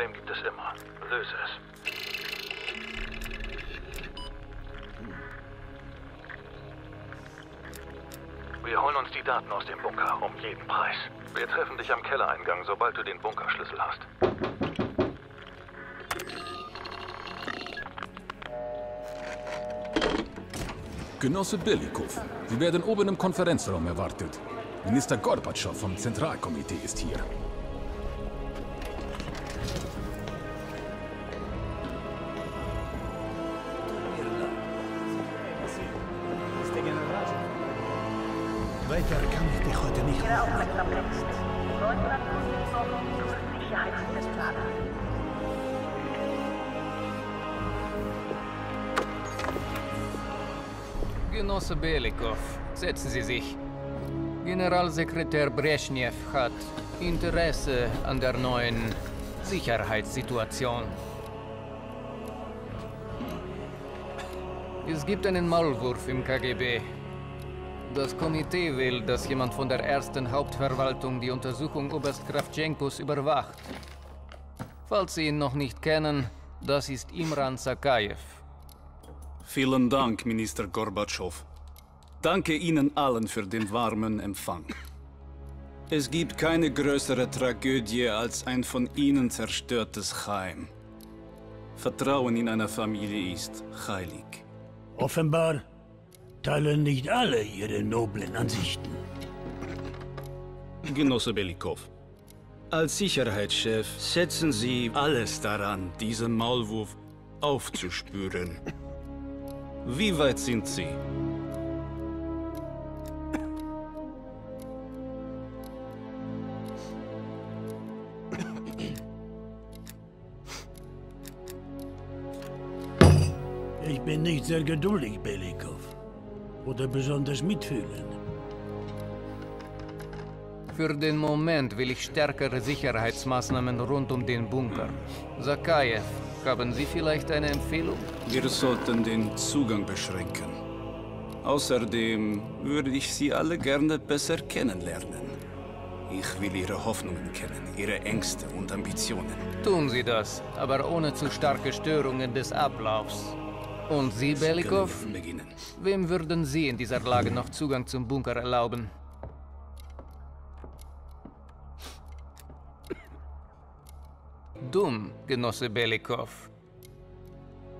Problem gibt es immer. Löse es. Wir holen uns die Daten aus dem Bunker, um jeden Preis. Wir treffen dich am Kellereingang, sobald du den Bunkerschlüssel hast. Genosse Belikow, Sie werden oben im Konferenzraum erwartet. Minister Gorbatschow vom Zentralkomitee ist hier. Genosse Belikov, setzen Sie sich. Generalsekretär Brezhnev hat Interesse an der neuen Sicherheitssituation. Es gibt einen Maulwurf im KGB. Das Komitee will, dass jemand von der ersten Hauptverwaltung die Untersuchung Oberst Kravchenkos überwacht. Falls Sie ihn noch nicht kennen, das ist Imran Sakayev. Vielen Dank, Minister Gorbatschow. Danke Ihnen allen für den warmen Empfang. Es gibt keine größere Tragödie als ein von Ihnen zerstörtes Heim. Vertrauen in eine Familie ist heilig. Offenbar teilen nicht alle ihre noblen Ansichten. Genosse Belikov, als Sicherheitschef setzen Sie alles daran, diesen Maulwurf aufzuspüren. Wie weit sind Sie? Bin nicht sehr geduldig, Belikov. Oder besonders mitfühlend. Für den Moment will ich stärkere Sicherheitsmaßnahmen rund um den Bunker. Sakayev, haben Sie vielleicht eine Empfehlung? Wir sollten den Zugang beschränken. Außerdem würde ich Sie alle gerne besser kennenlernen. Ich will Ihre Hoffnungen kennen, Ihre Ängste und Ambitionen. Tun Sie das, aber ohne zu starke Störungen des Ablaufs. Und Sie, Belikov? Wem würden Sie in dieser Lage noch Zugang zum Bunker erlauben? Dumm, Genosse Belikov.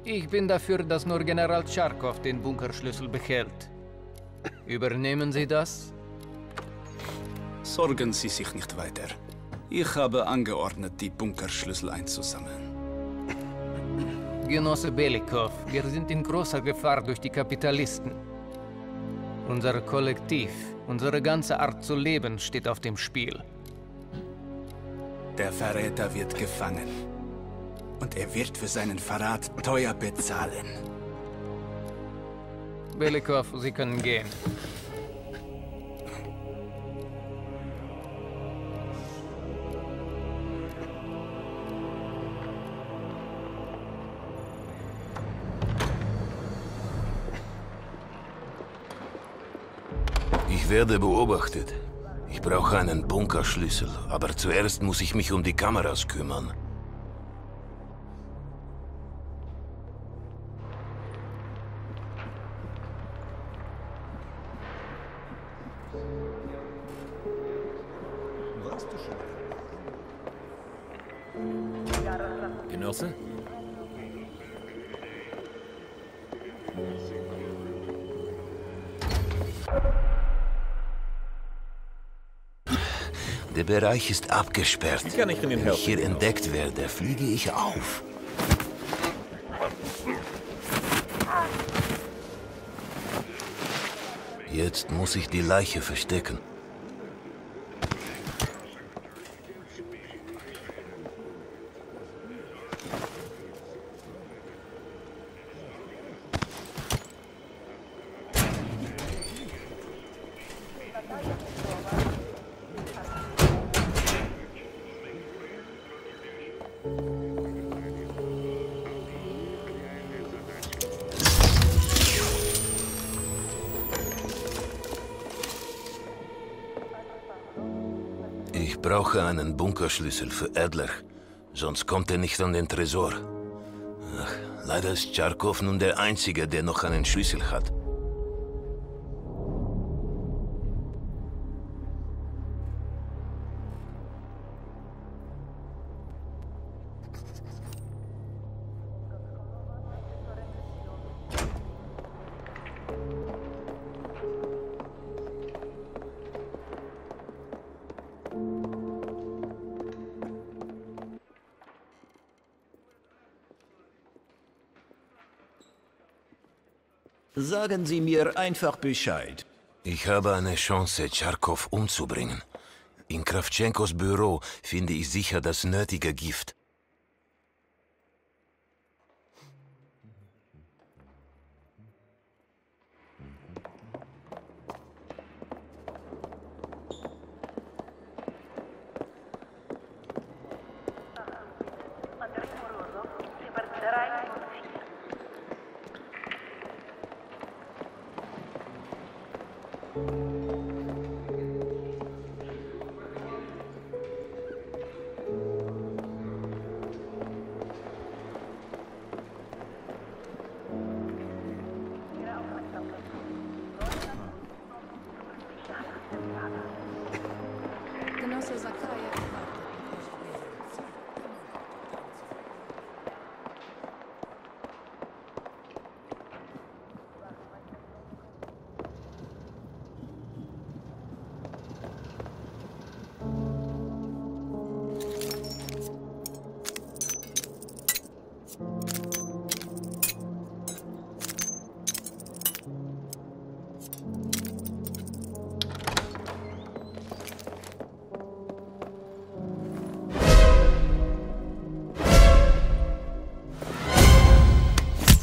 Ich bin dafür, dass nur General Tscharkow den Bunkerschlüssel behält. Übernehmen Sie das? Sorgen Sie sich nicht weiter. Ich habe angeordnet, die Bunkerschlüssel einzusammeln. Genosse Belikov, wir sind in großer Gefahr durch die Kapitalisten. Unser Kollektiv, unsere ganze Art zu leben steht auf dem Spiel. Der Verräter wird gefangen. Und er wird für seinen Verrat teuer bezahlen. Belikov, Sie können gehen. Werde beobachtet. Ich brauche einen Bunkerschlüssel, aber zuerst muss ich mich um die Kameras kümmern. Bereich ist abgesperrt. Wie kann ich Ihnen Wenn ich helfen? hier entdeckt werde, fliege ich auf. Jetzt muss ich die Leiche verstecken. Ich brauche einen Bunkerschlüssel für Adler. Sonst kommt er nicht an den Tresor. Ach, leider ist Tscharkow nun der Einzige, der noch einen Schlüssel hat. Sagen Sie mir einfach Bescheid. Ich habe eine Chance, Tscharkow umzubringen. In Kravtschenkos Büro finde ich sicher das nötige Gift. Genosse Sakaja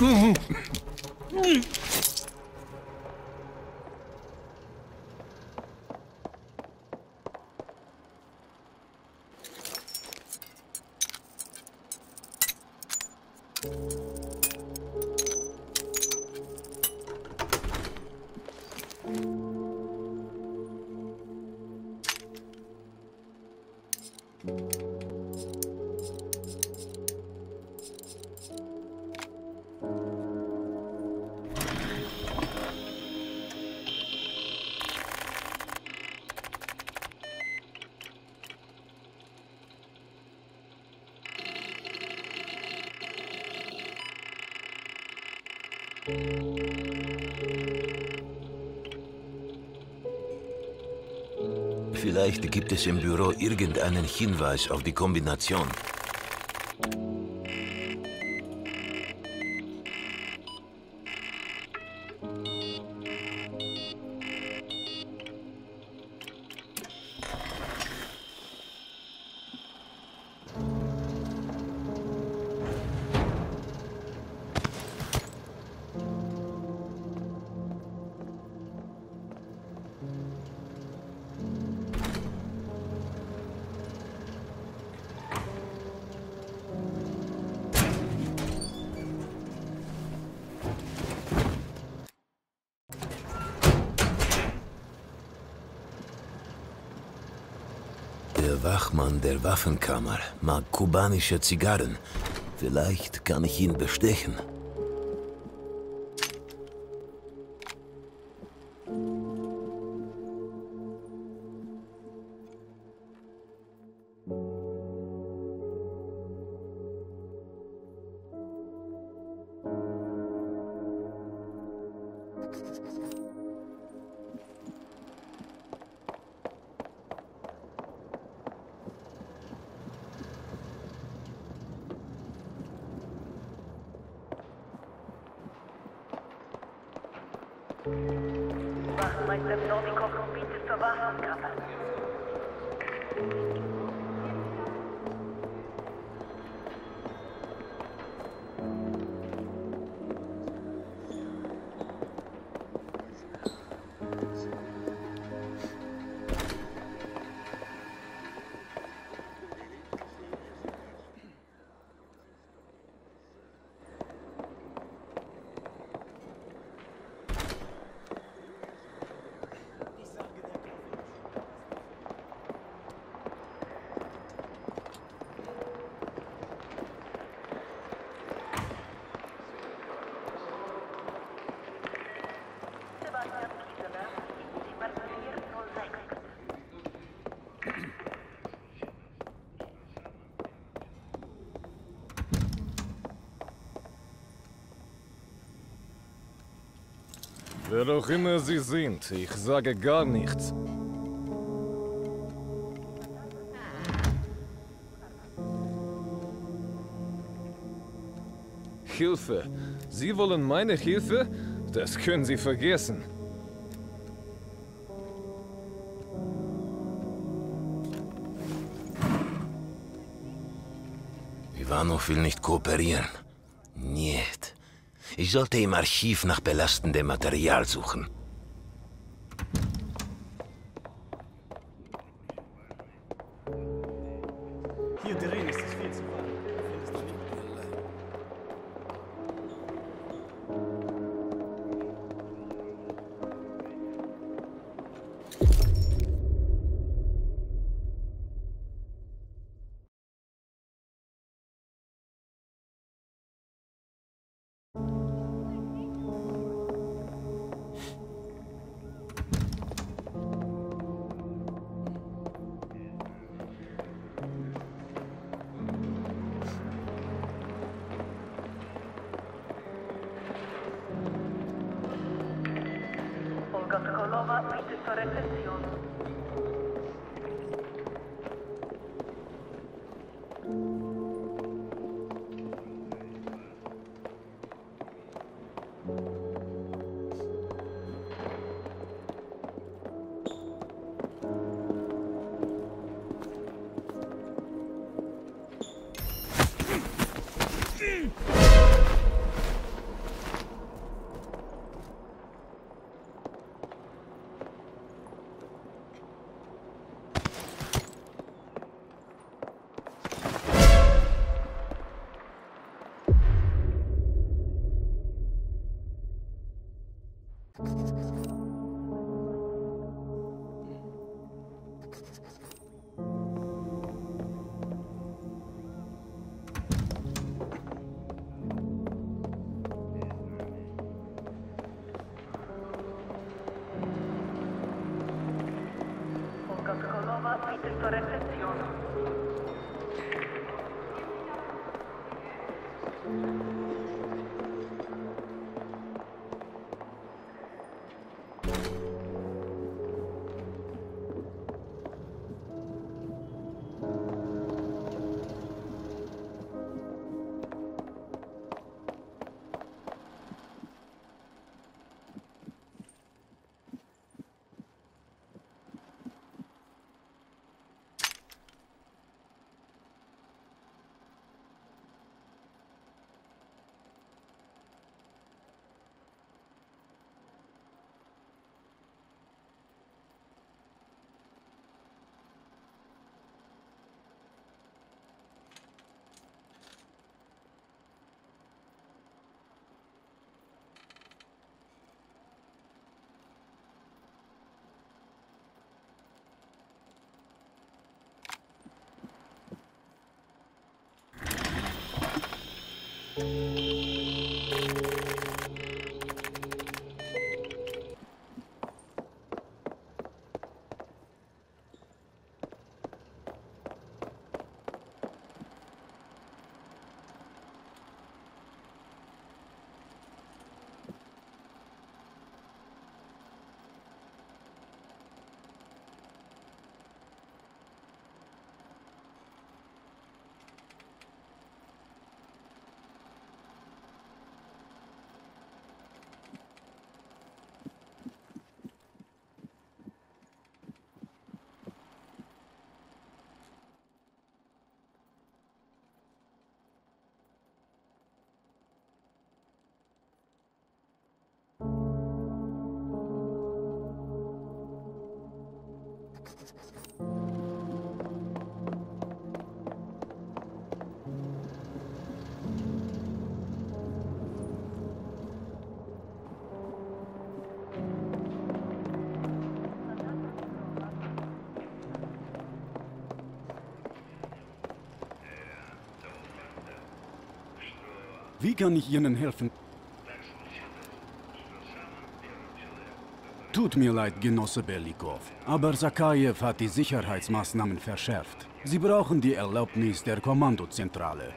erwartet. Vielleicht gibt es im Büro irgendeinen Hinweis auf die Kombination. Der Wachmann der Waffenkammer mag kubanische Zigarren. Vielleicht kann ich ihn bestechen. Wer auch immer Sie sind, ich sage gar nichts. Hilfe! Sie wollen meine Hilfe? Das können Sie vergessen. Ivanov will nicht kooperieren. Niet. Ich sollte im Archiv nach belastendem Material suchen. Wie kann ich Ihnen helfen? Tut mir leid, Genosse Belikov, aber Sakajew hat die Sicherheitsmaßnahmen verschärft. Sie brauchen die Erlaubnis der Kommandozentrale.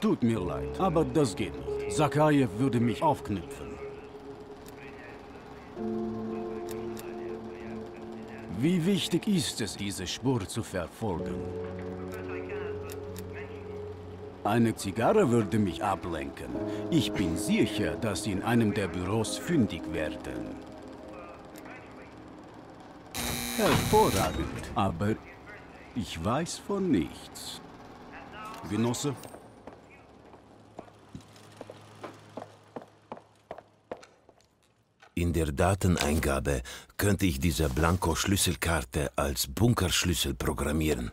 Tut mir leid, aber das geht nicht. Sakajew würde mich aufknüpfen. Wie wichtig ist es, diese Spur zu verfolgen? Eine Zigarre würde mich ablenken. Ich bin sicher, dass Sie in einem der Büros fündig werden. Hervorragend, aber ich weiß von nichts. Genosse? In der Dateneingabe könnte ich diese Blanko-Schlüsselkarte als Bunkerschlüssel programmieren.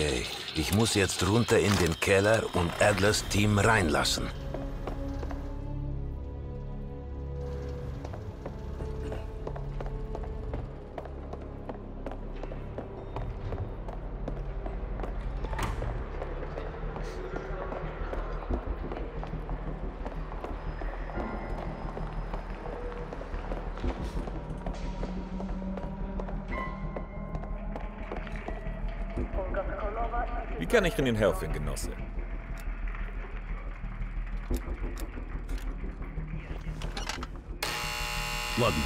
Okay, ich muss jetzt runter in den Keller und Adlers Team reinlassen. kann ich Ihnen helfen, Genosse? Laden.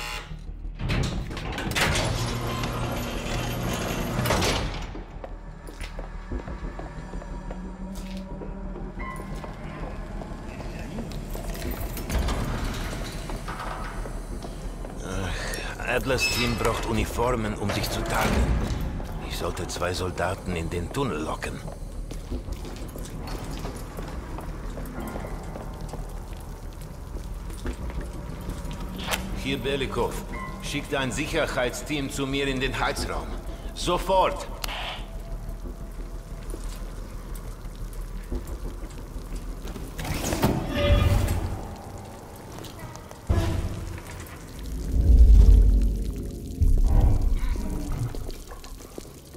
Atlas-Team braucht Uniformen, um sich zu tarnen. Ich sollte zwei Soldaten in den Tunnel locken. Hier Belikov. Schickt ein Sicherheitsteam zu mir in den Heizraum. Sofort!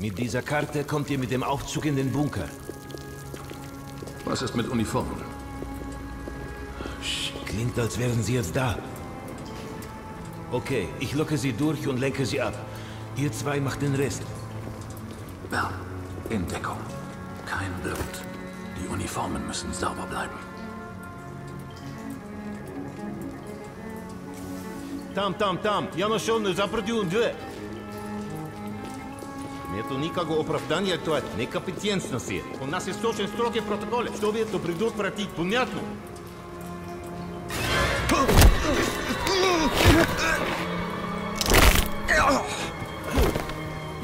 Mit dieser Karte kommt ihr mit dem Aufzug in den Bunker. Was ist mit Uniformen? Klingt, als wären sie jetzt da. Okay, ich locke sie durch und lenke sie ab. Ihr zwei macht den Rest. Bell, in Deckung. Kein Blut. Die Uniformen müssen sauber bleiben. Там, там, там. Я нашел незапредюн две. Нету никакого оправдания това. Некомпетентност е. У нас е сочен строги протоколи. Що ви то предотвратить? Понятно?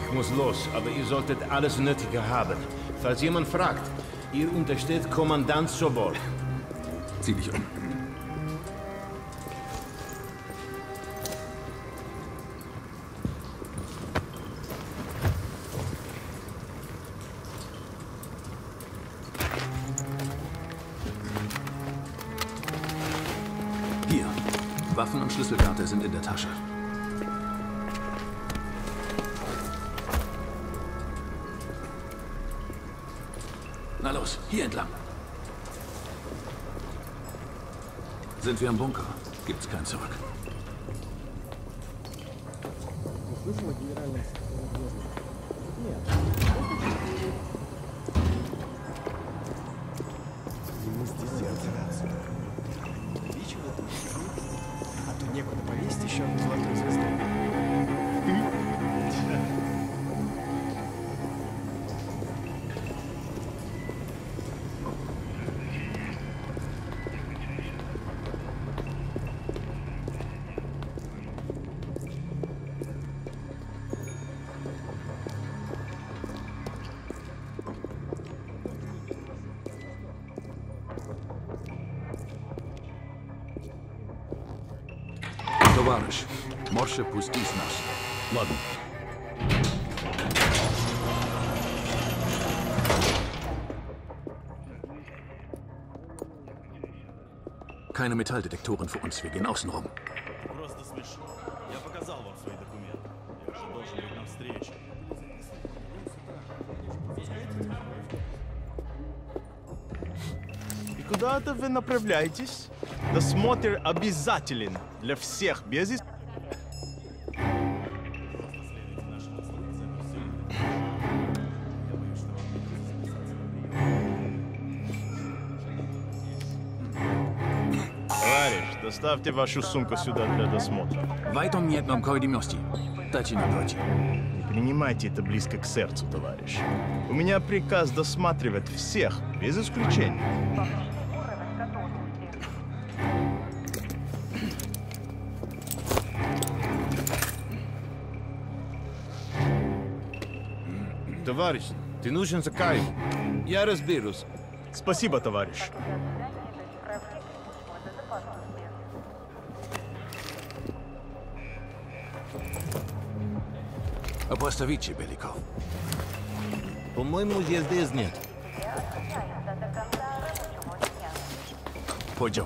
Ich muss los, aber ihr solltet alles Nötige haben. Falls jemand fragt, ihr untersteht Kommandant Sobol. Zieh dich um. Waffen und Schlüsselkarte sind in der Tasche. Na los, hier entlang. Sind wir im Bunker, gibt's kein Zurück. Товарищ, може пустись нас. Ладно. Keine Metalldetektoren für uns, wir gehen außen rum. Просто смешно. Я показал вам свои документы. Я же должен быть на встрече. И куда это вы направляетесь? Досмотр обязателен для всех, без Товарищ, доставьте вашу сумку сюда для досмотра. Weiter мне нам койдимости. Дайте нам пройти. Не принимайте это близко к сердцу, товарищ. У меня приказ досматривать всех, без исключения. Товарищ, ты нужен Закаев. Я разберусь. Спасибо, товарищ. Поставите, Беликов. По-моему, здесь нет. Пойдем.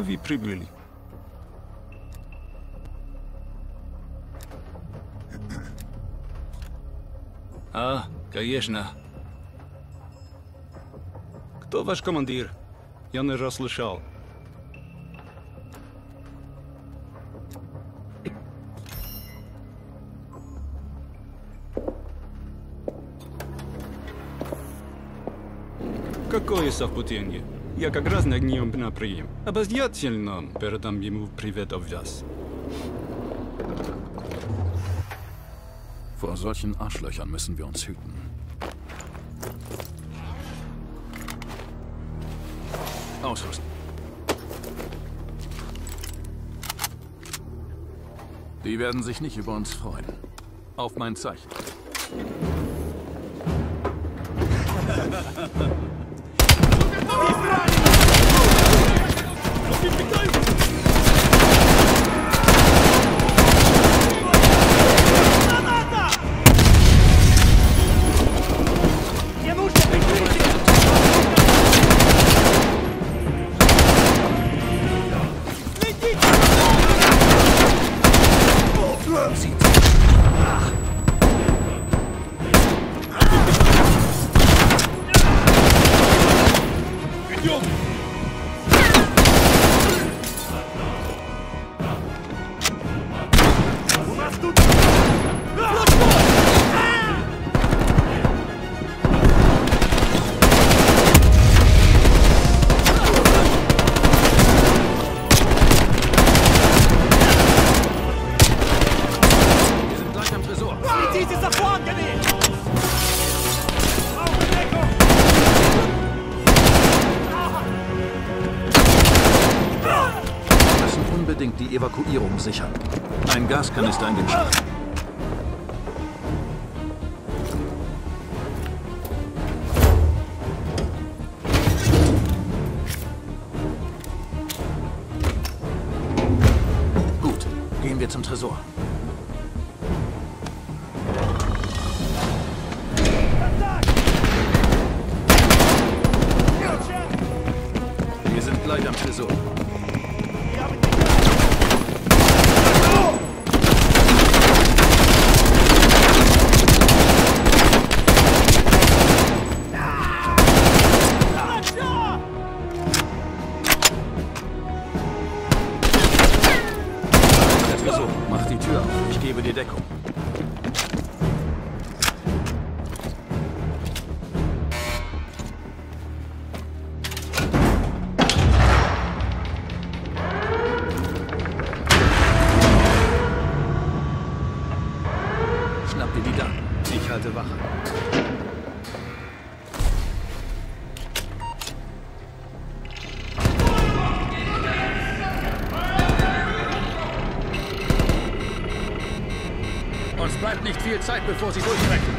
Вы прибыли? А, конечно. Кто ваш командир? Я не расслышал. Какое совпадение? Я как раз на нем на прием. Обязательно передам ему привет от вас. Vor solchen Arschlöchern müssen wir uns hüten. Ausrüsten. Die werden sich nicht über uns freuen. Auf mein Zeichen. Sichern. Ein Gaskanister in dem Schacht. Tresor, mach die Tür auf. Ich gebe dir Deckung. Zeit, bevor sie durchbrechen.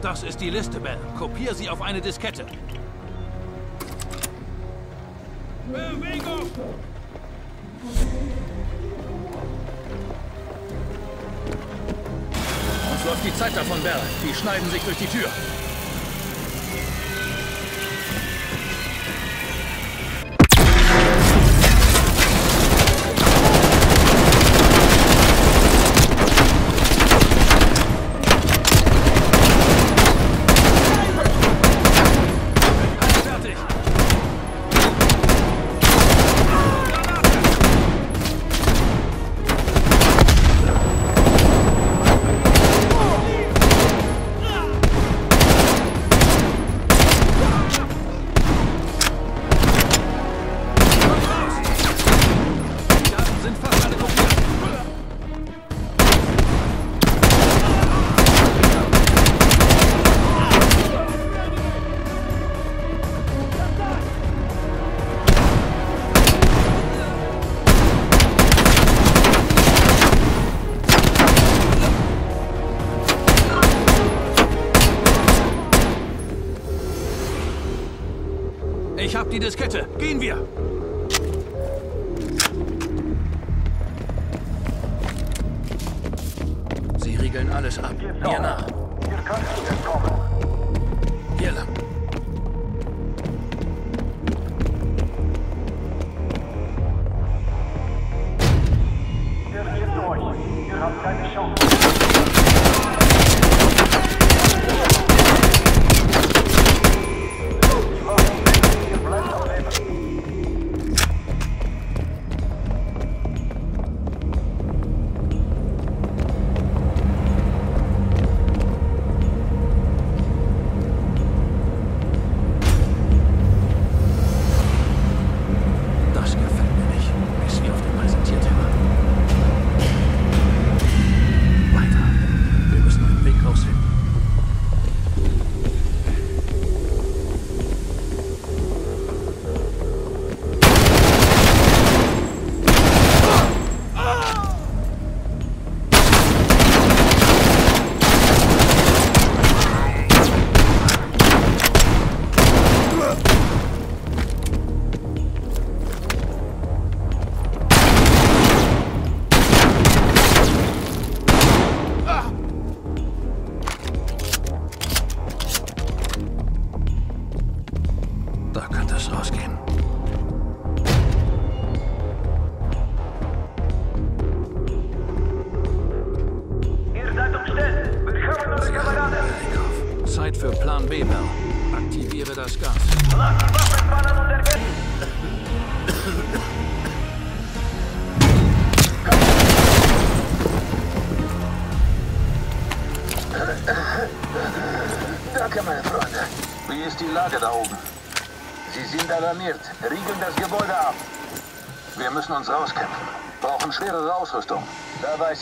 Das ist die Liste, Bell. Kopier sie auf eine Diskette. Bewegung! Uns läuft die Zeit davon, Bell. Die schneiden sich durch die Tür.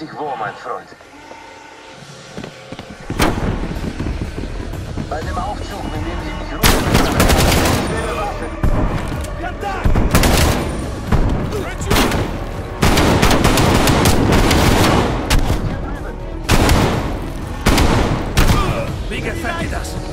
sich wohl, mein Freund. Bei dem Aufzug, mit dem Sie mich rufen, schwere Waffe. Wie gefällt dir das?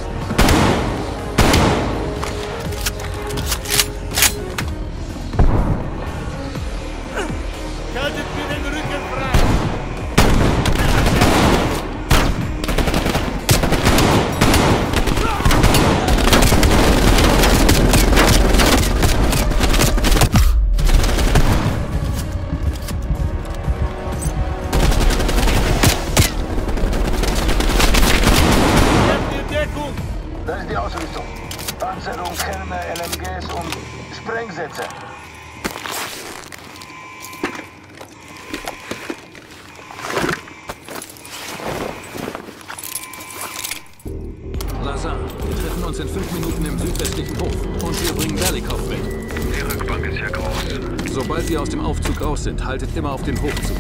Immer auf den Hof zu.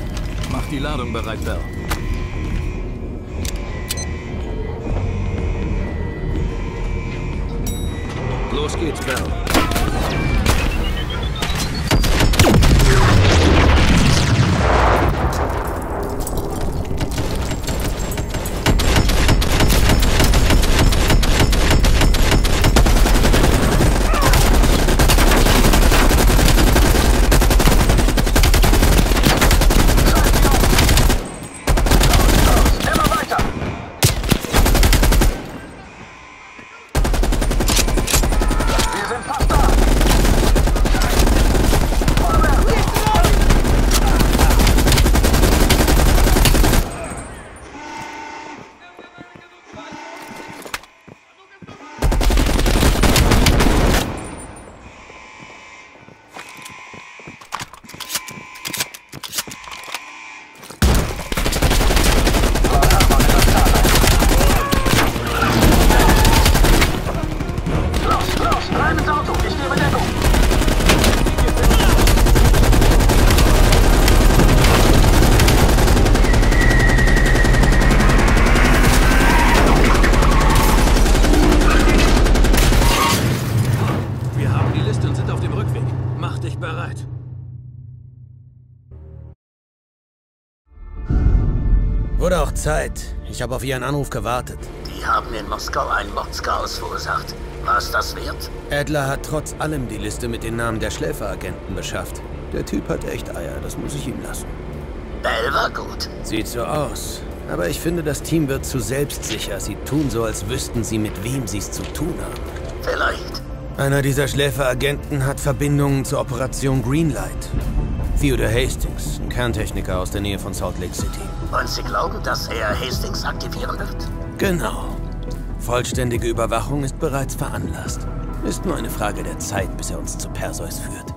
Macht die Ladung bereit, Bell. Los geht's, Bell. Zeit. Ich habe auf Ihren Anruf gewartet. Die haben in Moskau ein Mordschaos verursacht. War es das wert? Adler hat trotz allem die Liste mit den Namen der Schläferagenten beschafft. Der Typ hat echt Eier, das muss ich ihm lassen. Bell war gut. Sieht so aus. Aber ich finde, das Team wird zu selbstsicher. Sie tun so, als wüssten sie, mit wem sie es zu tun haben. Vielleicht. Einer dieser Schläferagenten hat Verbindungen zur Operation Greenlight. Theodore Hastings, ein Kerntechniker aus der Nähe von Salt Lake City. Und Sie glauben, dass er Hastings aktivieren wird? Genau. Vollständige Überwachung ist bereits veranlasst. Ist nur eine Frage der Zeit, bis er uns zu Perseus führt.